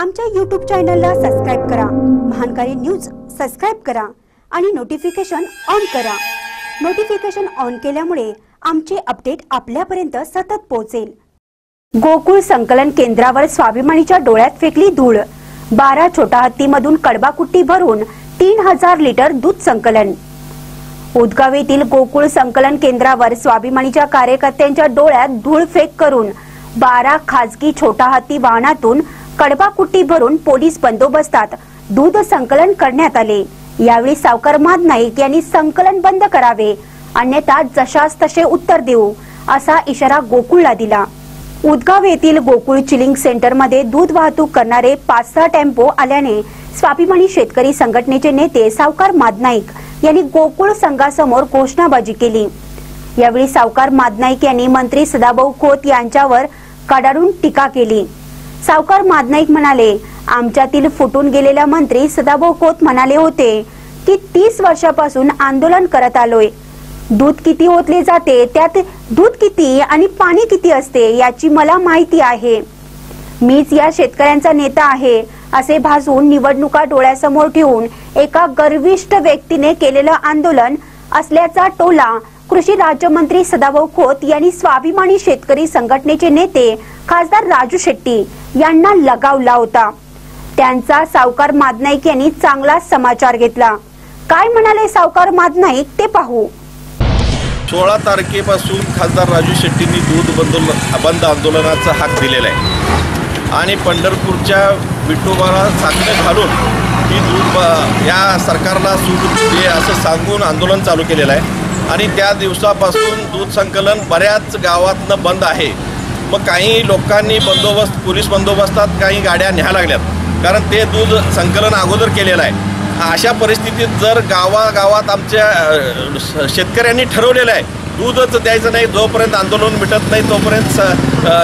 आमच्या यूट्यूब चॅनलला सबस्क्राईब करा. महानकारी न्यूज सबस्क्राईब करा आणि नोटिफिकेशन ऑन करा. नोटिफिकेशन ऑन केल्यामुळे आमचे अपडेट आपल्यापर्यंत सतत पोहोचेल. गोकुळ संकलन केंद्रावर स्वाभिमानीच्या डोळ्यात फेकली धूळ. बारा छोटा हत्तीमधून कडबाकुट्टी भरून तीन हजार लिटर दूध संकलन. उदगाव येथील गोकुळ संकलन केंद्रावर स्वाभिमानीच्या कार्यकर्त्यांच्या डोळ्यात धूळ फेक करून बारा खाजगी छोटा हत्ती वाहनातून कडबाकुट्टी भरून पोलीस बंदोबस्तात दूध संकलन करण्यात आले. यावेळी सावकार माध नाईक यांनी संकलन बंद करावे अन्यथा जशास तसे उत्तर देऊ असा इशारा गोकुळला दिला. उदगाव येथील गोकुळ चिलिंग सेंटरमध्ये दूध वाहतूक करणारे पाच सहा टेम्पो आल्याने स्वाभिमानी शेतकरी संघटनेचे नेते सावकार मादनाईक यांनी गोकुळ संघासमोर घोषणाबाजी केली. यावेळी सावकार मादनाईक यांनी मंत्री सदाभाऊ खोत यांच्यावर कडाडून टीका केली. सावकार मादनाईक म्हणाले आमच्यातील फुटून गेलेला मंत्री सदाभाऊ खोत म्हणाले होते की तीस वर्षापासून आंदोलन करत आलोय. दूध किती ओतले जाते त्यात दूध किती आणि पाणी किती असते याची मला माहिती आहे. मीच या शेतकऱ्यांचा नेता आहे असे भासून निवडणुका डोळ्यासमोर ठेवून एका गर्विष्ठ व्यक्तीने केलेलं आंदोलन असल्याचा टोला कृषी राज्यमंत्री सदाभाऊ खोत यांनी स्वाभिमानी शेतकरी संघटनेचे नेते खासदार राजू शेट्टी यांना लगावला होता. त्यांचा सावकार मादनाईक यांनी चांगला समाचार घेतला. काय म्हणाले सावकार मादनाईक ते पाहू. सोळा तारखेपासून खासदार राजू शेट्टींनी दूध बंद बंद आंदोलनाचा हाक दिलेला आहे. आणि पंढरपूरच्या विठोबाला साखरे घालून ही दूध या सरकारला सूट दे असं सांगून आंदोलन चालू केलेलं आहे. आणि त्या दिवसापासून दूध संकलन बऱ्याच गावातनं बंद आहे. मग काही लोकांनी बंदोबस्त पोलीस बंदोबस्तात काही गाड्या न्याय लागल्यात. कारण ते दूध संकलन अगोदर केलेलं आहे. अशा परिस्थितीत जर गावागावात आमच्या श- शेतकऱ्यांनी ठरवलेलं आहे दूधच द्यायचं नाही जोपर्यंत आंदोलन मिटत नाही तोपर्यंत स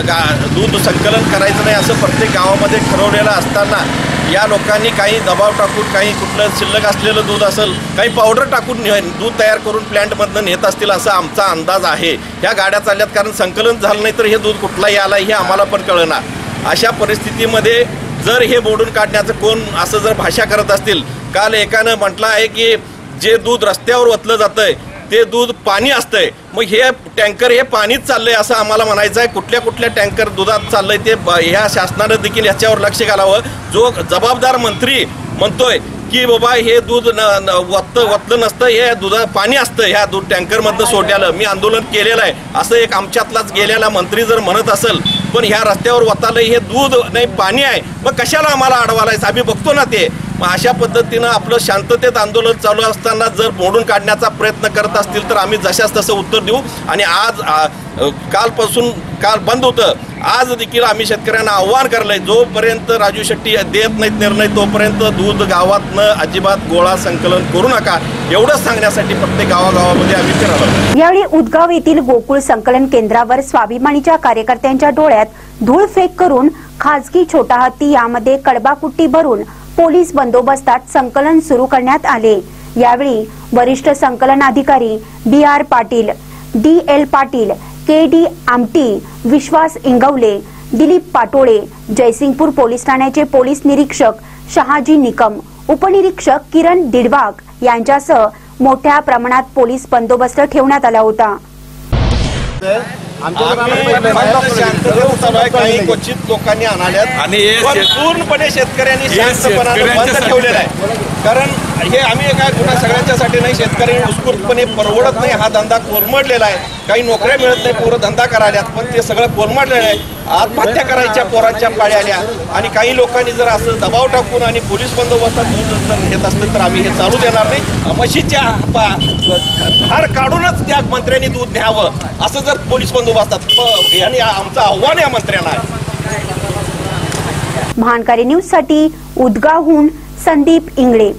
गा दूध संकलन करायचं नाही असं प्रत्येक गावामध्ये ठरवलेलं असताना या लोकांनी काही दबाव टाकून काही कुठलं शिल्लक असलेलं दूध असेल काही पावडर टाकून दूध तयार करून प्लॅन्टमधनं नेत असतील असा आमचा अंदाज आहे. ह्या गाड्या चालल्यात कारण संकलन झालं नाही तर हे दूध कुठलाही आलं हे आम्हाला पण कळणार अशा परिस्थितीमध्ये जर हे मोडून काढण्याचं कोण असं जर भाषा करत असतील काल एकानं म्हटलं आहे की जे दूध रस्त्यावर ओतलं जातंय ते दूध पाणी असतंय. मग हे टँकर हे पाणीच चाललंय असं आम्हाला म्हणायचं आहे. कुठल्या कुठल्या टँकर दुधात चाललंय ते ह्या शासनानं देखील ह्याच्यावर लक्ष घालावं. जो जबाबदार मंत्री म्हणतोय की बाबा हे दूध न न- वत्त वतलं नसतं हे दुधा पाणी असतं ह्या दूध टँकरमधनं सोडल्यालं. मी आंदोलन केलेलं आहे. असं एक आमच्यातलाच गेलेला मंत्री जर म्हणत असेल पण ह्या रस्त्यावर वतालं हे दूध नाही पाणी आहे. मग कशाला आम्हाला अडवालायचं आम्ही बघतो ना ते. मग अशा पद्धतीनं आपलं शांततेत आंदोलन चालू असताना जर मोडून काढण्याचा प्रयत्न करत असतील तर आम्ही जशाच तसं उत्तर देऊ. आणि आज कालपासून काल बंद होतं. आज देखील आम्ही शेतकऱ्यांना आव्हान करलंय. जोपर्यंत राजू शेट्टी देत नाहीत निर्णय तोपर्यंत दूध गावातनं अजिबात गोळा संकलन करू नका. एवढंच सांगण्यासाठी प्रत्येक गावागावामध्ये आम्ही यावेळी उदगाव येथील गोकुळ संकलन केंद्रावर स्वाभिमानीच्या कार्यकर्त्यांच्या डोळ्यात धूळ फेक करून खासगी छोटा हत्ती यामध्ये कडबाकुट्टी भरून पोलीस बंदोबस्तात संकलन सुरू करण्यात आले. यावेळी वरिष्ठ संकलन अधिकारी B R Patil D L Patil K D Amti Vishwas Ingawale Dilip Patole Jaysingpur police ठाण्याचे पोलीस निरीक्षक शहाजी निकम उपनिरीक्षक किरण दिडवाग यांच्यासह मोठ्या प्रमाणात पोलीस बंदोबस्त ठेवण्यात आला होता. काही क्वचित लोकांनी आणाल्यात. आणि हे पूर्णपणे शेतकऱ्यांनी शांतपणानं बंद ठेवलेलं आहे. कारण हे आम्ही काय गुन्हा सगळ्यांच्यासाठी नाही शेतकरी उत्स्फूर्तपणे परवडत नाही. हा धंदा कोरमडलेला आहे. काही नोकऱ्या मिळत नाही पोरं धंदा करायल्यात पण ते सगळं कोरमडलेलं आहे. आत्महत्या करायच्या पोरांच्या पाळ्या आल्या. आणि काही लोकांनी जर असं दबाव टाकून आणि पोलीस बंदोबस्तात दूध घेत असतील तर आम्ही हे चालू देणार नाही. म्हशीच्या हार काढूनच त्या मंत्र्यांनी दूध न्यावं. असं जर पोलीस बंदोबस्तात यांनी आमचं आव्हान या मंत्र्यांना महानकारी न्यूजसाठी उदगावहून संदीप इंगळे.